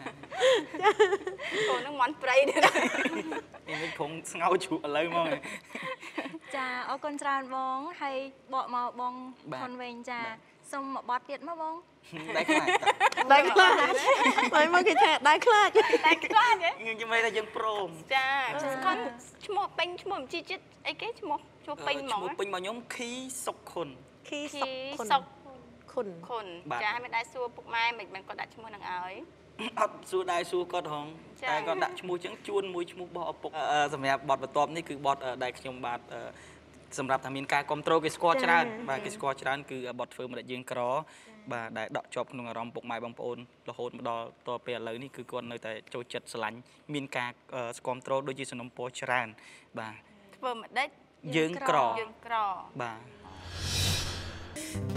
កូនហ្នឹងមន់ព្រៃទៀតនេះមិនព្រងស្ងោជ្រូកឥឡូវមកចាអរគុណច្រើនបងហើយបកមកបងបាទខុនវិញចាបាទសូមមកបត់ទៀតមកបងតែខ្លាចដៃខ្លាចហើយមកគេថាដៃខ្លាចតែខ្លាចហ៎យើងជំនឿថាយើងព្រមចាស្គាល់ឈ្មោះពេញឈ្មោះជីចិត្តអីគេឈ្មោះឈ្មោះពេញហ្មឈ្ងមោះពេញរបស់ខ្ញុំខីសុកខុនខីគីសុកខុនសុក ខុនខុនបាទចាមិនដែរសួរពុកម៉ែមិនមិនគាត់ដាក់ឈ្មោះនឹងឲ្យអត់សួរដែរសួរគាត់ហងចា៎តែគាត់ដាក់ឈ្មោះចឹងជួនមួយឈ្មោះរបស់ឪពុកអឺសម្រាប់បទបន្ទាប់នេះគឺបទអឺដែលខ្ញុំបាទអឺសម្រាប់ថាមានការគ្រប់គ្រងគេស្គាល់ច្រើនបាទគេស្គាល់ច្រើនគឺបទធ្វើម្ដេចយើងក្របាទដែលដកជាប់ក្នុងអារម្មណ៍ពុកម៉ែបងប្អូនរហូតមកដល់តទៅពេលឥឡូវនេះគឺគាត់នៅតែចូលចិត្តស្រឡាញ់មានការអឺស្គាំទ្រដូចជាសំណុំពរច្រើនបាទធ្វើម្ដេចយើងក្រយើងក្របាទ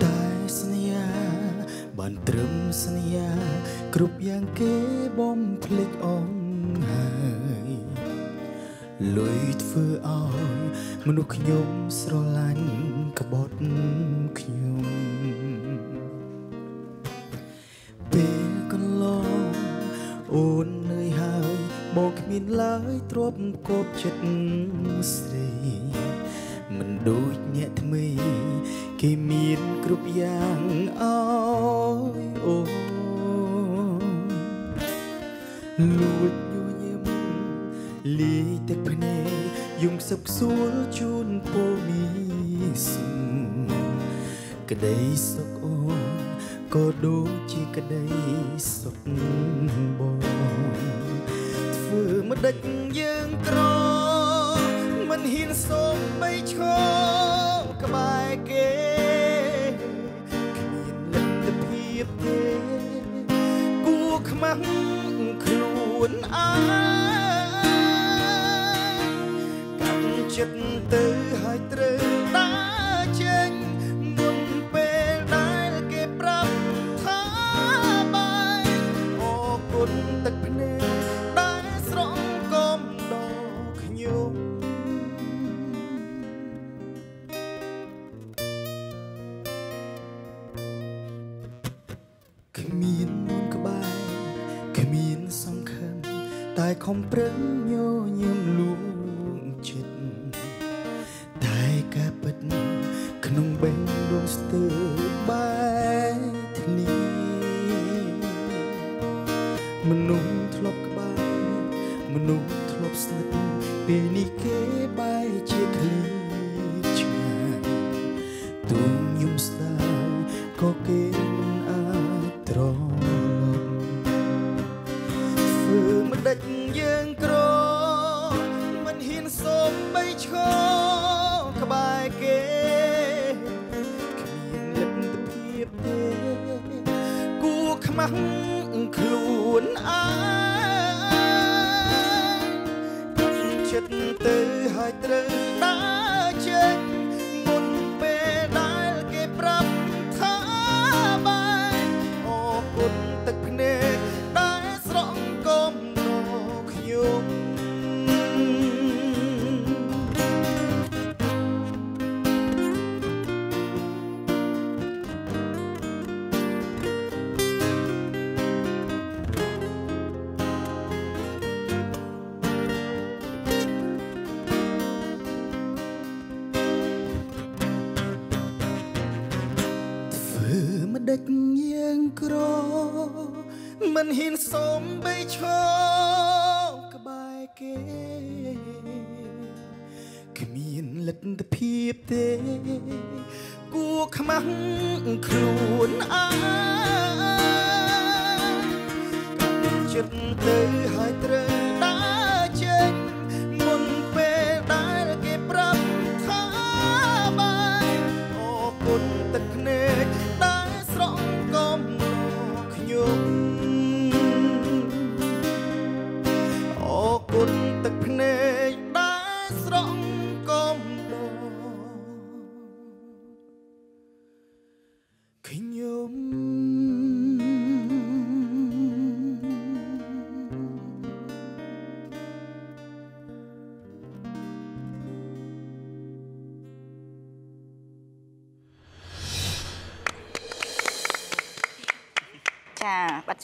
តែ ស្នេហាបានត្រឹមស្នេហាគ្រប់យ៉ាងគេបំភ្លេចអងហើយលុយធ្វើឲ្យមនុស្សខ្ញុំស្រឡាញ់ក្បត់ខ្ញុំពេលកន្លងអូននឿយហើយបងគ្មានឡើយទ្របគប់ចិត្តស្រី មិនដូចអ្នកថ្មី គេមានគ្រប់យ៉ាងអើយអូលួចញញឹមលាយទឹកភ្នែកយំសឹកសួលជូនពូមីស្មក្តីសុខអូនក៏ដូចជាក្តីសុខបងធ្វើមិនដេចយើងក្រមិន ហ៊ានសូមបីឈរក្បែរគេគ្មានលទ្ធភាពទេគួខ្មាស់ខ្លួនអើកម្មចិត្តទៅ ខំប្រឹងញញឹមលួងចិត្តតែការពិតក្នុងបេះដូងស្ទើរបែកធ្លាយមនុស្សធ្លាប់ក្បែរមនុស្សធ្លាប់ស្និទ្ធពេលនេះគេ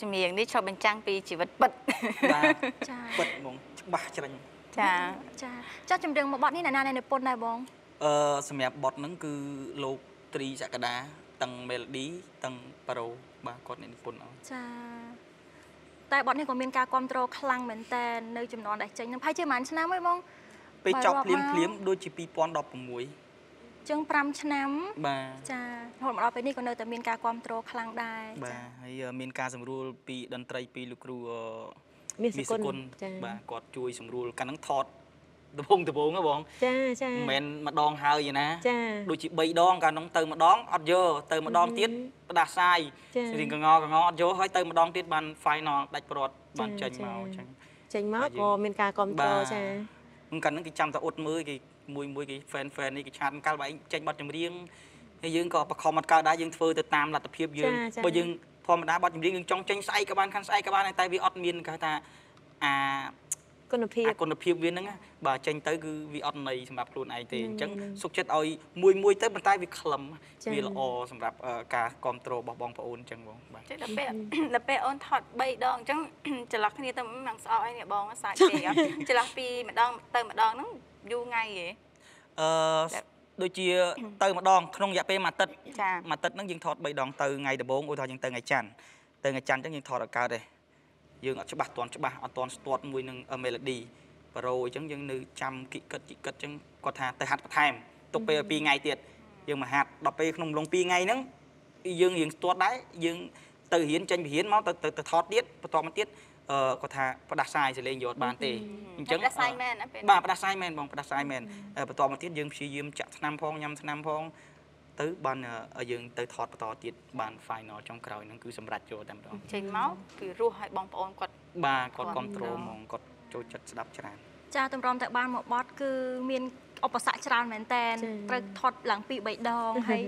ចម្រៀងនេះឆ្លុះបញ្ចាំងពីជីវិតពិតបាទចាពិតហ្មងច្បាស់ច្រាញ់ចាចាចាចម្រៀងមួយបទនេះអ្នកណានៃនិពន្ធដែរបងអឺសម្រាប់បទហ្នឹងគឺលោកត្រីសក្តាទាំង melody ទាំងប៉ារ៉ូបាទគាត់អ្នកនិពន្ធឲ្យចាតែបទនេះក៏មានការគ្រប់គ្រងខ្លាំងមែនតើនៅចំនួនដែលចេញហ្នឹងប្រហែលជាប្រហែលឆ្នាំហើយបងពេលបើចប់រាប់ភ្លាមមកភ្លាមៗដូចជា2016 ជាង5ឆ្នាំបាទចារហូតមកដល់ពេលនេះក៏នៅតែមានការគ្រប់គ្រងខ្លាំងដែរបាទហើយមានការសម្រួលពីតន្ត្រីពីលោកគ្រូអឺមានសមាសគុណគុណចាបាទគាត់ជួយសម្រួលកាលហ្នឹងថតដបងដបងហ៎បងចាចាមិនមែនម្ដងហើយទេណាចាដូចជា3ដងកាលហ្នឹងទៅម្ដងអត់យកទៅម្ដងទៀតផ្ដាសាយចារៀងកងកងអត់យកហើយទៅម្ដងទៀតបាន final ដាច់ព្រាត់បានចាចេញមកចាអញ្ចឹងចេញមកបាទយើងក៏មានការគ្រប់គ្រងចាហ្នឹងកាលហ្នឹងគេចាំតែអ៊ុតមើលគេ មួយមួយគេ fan fan នេះគេឆាតកាលបើឯងចេញបទចម្រៀងហើយយើងក៏បខំអត់កើតដែរយើងធ្វើទៅតាមលទ្ធភាពយើងចាចាបើយើងធម្មតាបទចម្រៀងយើងចង់ចេញស្អែកក៏បានខាន់ស្អែកក៏បានតែវាអត់មានគេហៅថាអាគុណភាពអាគុណភាពវាហ្នឹងណាបាទចេញទៅគឺវាអត់ន័យសម្រាប់ខ្លួនឯងទេអញ្ចឹងសុខចិត្តឲ្យមួយមួយទៅប៉ុន្តែវាខ្លឹមចា៎វាល្អសម្រាប់អឺការគ្រប់គ្រងរបស់បងប្អូនអញ្ចឹងបងបាទចុះដល់ពេលដល់ពេលអូនថត3ដងអញ្ចឹងចន្លោះគ្នាទៅមិនស្អប់អីនេះបងសាច់ទេអត់ចន្លោះពីម្ដងទៅម្ដងហ្នឹង យូរថ្ងៃហ៎អឺដូចជាទៅម្ដងក្នុងរយៈពេលមួយអាទិត្យចាមួយអាទិត្យហ្នឹងយើងថត3ដងទៅថ្ងៃដំបូងឧទាហរណ៍យើងទៅថ្ងៃច័ន្ទទៅថ្ងៃច័ន្ទអញ្ចឹងយើងថតឲ្យកើតទេយើងអត់ច្បាស់ទាន់ច្បាស់អត់ទាន់ស្ទាត់មួយនឹង melody បារ៉ូអញ្ចឹងយើងនៅចាំគិកិតគិកិតអញ្ចឹងគាត់ថាទៅហាត់បន្ថែមទុកពេល2ថ្ងៃទៀតយើងមកហាត់ដល់ពេលក្នុងឡុង2ថ្ងៃហ្នឹងយើងរៀងស្ទាត់ដែរយើងទៅរៀនចេញពីរៀនមកទៅទៅទៅថតទៀតបន្ទាប់មកទៀតអឺ គាត់ថាផ្ដាសាយសលេងយកអត់បានទេអញ្ចឹងផ្ដាសាយមែនណាពេលបាទផ្ដាសាយមែនបងផ្ដាសាយមែនហើយបន្ទាប់មកទៀតយើងព្យាយាមចាក់ថ្នាំផងញ៉ាំថ្នាំផងទៅបានអឺយើងទៅថតបន្តទៀតបាន final ចុងក្រោយហ្នឹងគឺសម្រាប់ចូលតែម្ដងចេញមកគឺរស់ឲ្យបងប្អូនគាត់បាទគាត់គាំគ្រប់ទ្គ្ររងហ្មងគាត់ចូលចិត្តស្ដាប់ច្រើនចាតម្រាំតែបានមកបត់គឺមានឧបសគ្គច្រើនមែនតែនចា៎ត្រូវថត់ឡើងពីរបីដងហើយ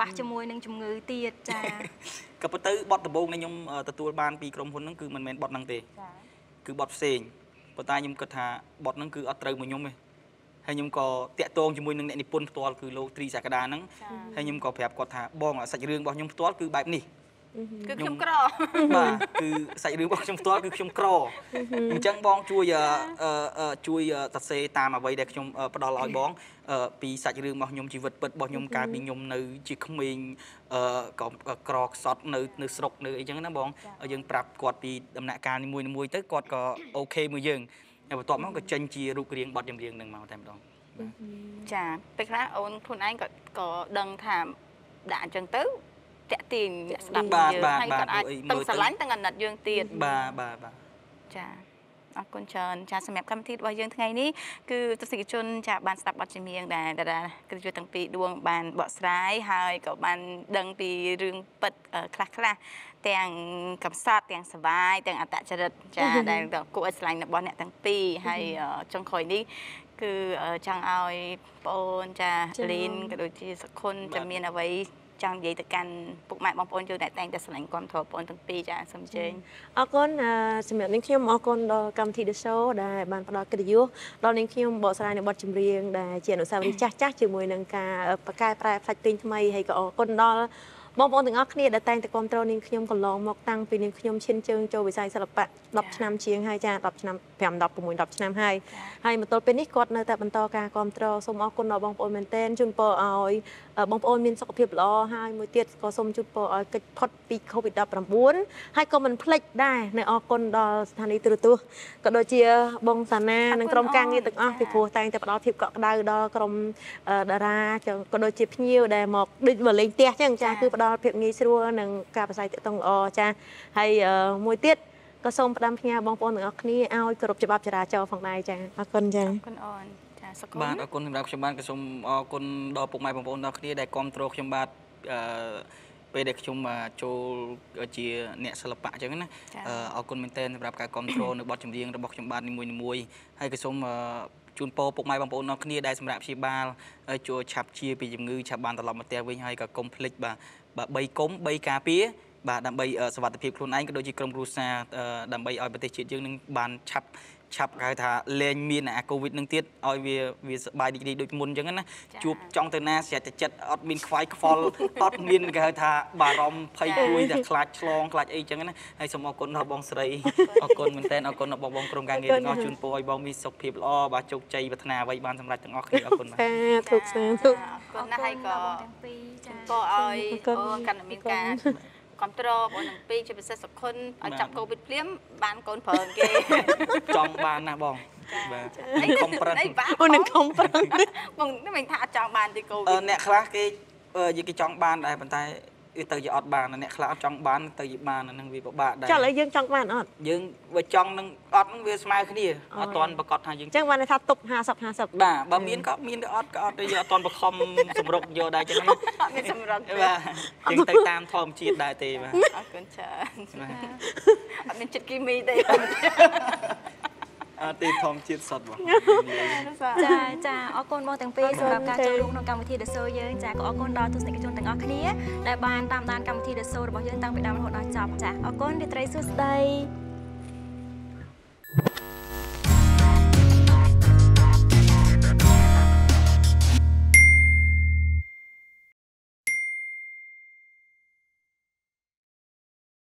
ប៉ះជាមួយនឹងជំងឺទៀតចាក៏ប៉ុន្តែបទដំបូងដែលខ្ញុំអឺទទួលបានពីក្រុមហ៊ុនហ្នឹងគឺមិនមែនបទហ្នឹងទេចាគឺបទផ្សេងប៉ុន្តែខ្ញុំគិតថាបទហ្នឹងគឺអត់ត្រូវមួយខ្ញុំទេហើយខ្ញុំក៏តាក់ទងជាមួយនឹងអ្នកនិពន្ធផ្ទាល់គឺលោកត្រីសក្តាហ្នឹងចាហើយខ្ញុំក៏ប្រាប់គាត់ថាបងសាច់រឿងរបស់ខ្ញុំផ្ទាល់គឺបែបនេះ គឺខ្ញុំក្របាទគឺសាច់រឿងរបស់ខ្ញុំផ្ទាល់គឺខ្ញុំក្រអញ្ចឹងបងជួយអឺអឺអឺជួយអឺសរសេរតាមអ្វីដែលខ្ញុំអឺផ្ដល់ឲ្យបងអឺពីសាច់រឿងរបស់ខ្ញុំជីវិតពិតរបស់ខ្ញុំកាលពីខ្ញុំនៅជាក្មេងអឺក៏ក្រខ្សត់នៅនៅស្រុកនៅអីចឹងណាបងយើងប្រាប់គាត់ពីដំណាក់កាលនីមួយៗទៅគាត់ក៏អូខេមួយយើងហើយបន្ទាប់មកក៏ចេញជារូបរាងបទចម្រៀងនឹងមកតែម្ដងបាទចាពេលខ្លះអូនខ្លួនឯងក៏ក៏ដឹងថាដាក់អញ្ចឹងទៅ តាក់ទាញអ្នកស្ដាប់បាទយើងបាទហើយបាទគាត់អាចព្រោះអីទាំងមើលទៅស្រឡាញ់ទាំងអាណិតយើងទៀតបាទបាទបាទចាអរគុណច្រើនចាសម្រាប់កម្មវិធីរបស់យើងថ្ងៃនេះគឺទស្សនិកជនចាបានស្ដាប់បទចម្រៀងដែលតារាគ្រូជួយទាំងពីរដួងបានបកស្រាយហើយក៏បានដឹងពីរឿងពិតអឺខ្លះខ្លះៗទាំងកំសត់ទាំងសវាយទាំងអត្តចរិតចាដែលគួរឲ្យស្រឡាញ់របស់អ្នកទាំងពីរហើយអឺចុងក្រោយនេះគឺអឺចង់ឲ្យបងអូនចាចា៎លីនក៏ដូចជាសុខុនបាទจะមានអ្វី ចង់និយាយទៅកាន់ពុកម៉ែបងប្អូនយើងដែលតែងតែស្រឡាញ់គ្រប់គ្រងបងប្អូនទាំងពីរចាសូមអញ្ជើញអរគុណអឺសម្រាប់នាងខ្ញុំអរគុណដល់កម្មវិធី The Show ដែលបានផ្ដល់កិត្តិយសដល់នាងខ្ញុំបកស្រាយនៅបទចម្រៀងដែលជាអនុស្សាវរីយ៍ចាស់ចាស់ៗជាមួយនឹងការបកកែប្រែផ្សាច់ទិញថ្មីហើយក៏អរគុណដល់ បងប្អូនទាំងអស់គ្នាដែលតែងតែគ្រប់គ្រងនាងខ្ញុំកន្លងមកតាំងពីនាងខ្ញុំឈានជើងចូលវិស័យសិល្បៈ10ឆ្នាំជាងហើយចា10ឆ្នាំ5 10 6 10ឆ្នាំហើយហើយមកទល់ពេលនេះគាត់នៅតែបន្តការគ្រប់គ្រងសូមអរគុណដល់បងប្អូនមែនទែនជូនពរឲ្យអឺបងប្អូនមានសុខភាពល្អហើយមួយទៀតក៏សូមជូនពរឲ្យកិច្ចផុតពី COVID-19 ហើយក៏មិនភ្លេចដែរនៅអរគុណដល់ស្ថានីយ៍ទូរទស្សន៍ក៏ដូចជាបងសាណាអរគុណនិងក្រុមការងារទាំងអស់ចា៎ពីព្រោះតែងតែផ្ដល់ភាពកក់ក្ដៅដល់ក្រុមអឺតារាចឹងក៏ដូចជាភ្ញៀវដែលមកដូចមកលេងផ្ទះចឹងចាចា៎គឺផ្ដល់ភាពងាយស្រួលនិងការប្រស័យទាក់ទងល្អចាហើយអឺមួយទៀតក៏សូមផ្ដាំផ្ញើបងប្អូនទាំងអស់គ្នាឲ្យគោរពច្បាប់ចរាចរណ៍ផងដែរចាអរគុណចាអរគុណអូនចាសុខុនបាទអរគុណសម្រាប់ខ្ញុំបាទក៏សូមអរគុណដល់ពុកម៉ែបងប្អូនទាំងគ្នាដែលគ្រប់គ្រងខ្ញុំបាទអឺពេលដែលខ្ញុំមកចូលជាអ្នកសិល្បៈអញ្ចឹងណាចា៎អឺអរគុណមែនទែនសម្រាប់ការគ្រប់គ្រងនៅបទចម្រៀងរបស់ខ្ញុំបាទនីមួយៗហើយក៏សូមអឺជូនពរពុកម៉ែបងប្អូនទាំងគ្នាដែលសម្រាប់ព្យាបាលហើយជួយឆាប់ជាពីជំងឺឆាប់បានត្រឡប់មកផ្ទះវិញហើយក៏កុំភ្លេចបាទ បាទ3កុំ3ការពារបាទដើម្បីអឺសុវត្ថិភាពខ្លួនឯងក៏ដូចជាក្រុមគ្រួសារអឺដើម្បីឲ្យប្រទេសជាតិយើងនឹងបានឆាប់ ឆាប់គេហៅថាលែងមានអាកូវីដនឹងទៀតឲ្យវាវាសบายរីករាយដូចមុនអញ្ចឹងណា ចា៎ ជួបចង់ទៅណាស្រេចតែចិត្តអត់មានខ្វាយខ្វល់ អត់មានគេហៅថាបារម្ភភ័យ ចា៎ ព្រួយតែខ្លាចឆ្លងខ្លាចអីអញ្ចឹងណាហើយសូមអរគុណដល់បងស្រីអរគុណមែនតើអរគុណដល់បងបងក្រុមការងារទាំងអស់ជូនពរឲ្យបងមានសុខភាពល្អបាទជោគជ័យប្រាថ្នាអ្វីបានសម្រេចទាំងអស់គ្នាអរគុណបាទ សាធុសាធុ អរគុណណាស់ហើយក៏ បងទាំងពីរចា ក៏ឲ្យ អរគុណ អូកាន់តែមានការ គ្រប់គ្រងបងទាំងពីរជាពិសេសសុខុនឲ្យចាប់កូវីដភ្លាមបានកូនប្រើគេចង់បានណាស់បងបាទអីខំប្រឹងអីបាក់អូននឹងខំប្រឹងបងមិនថាអត់ចង់បានទេកូអឺវីដអ្នកខ្លះគេអឺនិយាយគេចង់បានដែរប៉ុន្តែវា ទៅជាអត់បានអ្នកខ្លះអត់ចង់បានទៅជាបានអាហ្នឹងវាពិបាកដែរចាឥឡូវយើងចង់បានអត់យើងបើចង់នឹងអត់ហ្នឹងវាស្មើគ្នាអត់ទាន់ប្រកាសថាយើងអញ្ចឹងបានន័យថាទុក50 50បាទបើមានក៏មានក៏អត់ក៏អត់ទេយើងអត់ទាន់បខំសម្រុកយកដែរចឹងណាអត់មានសម្រាប់ទេបាទយើងទៅតាមធម្មជាតិដែរទេបាទអរគុណច្រើនបាទអត់មានចិត្តគីមីទេ អត់ទេធម្មជាតិសុទ្ធបងចាចាអរគុណបងទាំងពីរសម្រាប់ការចូលរួមក្នុងកម្មវិធី The Show យើងចាក៏អរគុណដល់ទស្សនិកជនទាំងអស់គ្នាដែលបានតាមដានកម្មវិធី The Show របស់យើងតាំងពីដើមរហូតដល់ចប់ចាអរគុណរាត្រីសួស្តី